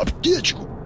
аптечку.